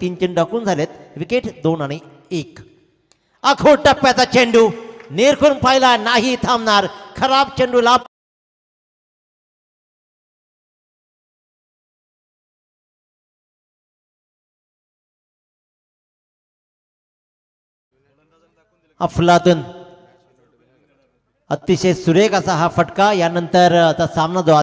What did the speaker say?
तीन चेंडू टाकून झालेत. विकेट दोन आणि एक. आखो टप्प्याचा चेंडू. नेरखून पाहिला, नाही थांबणार. खराब चेंडू लाभ अफलातून. अतिशय सुरेख असा हा फटका. यानंतर आता सामना जो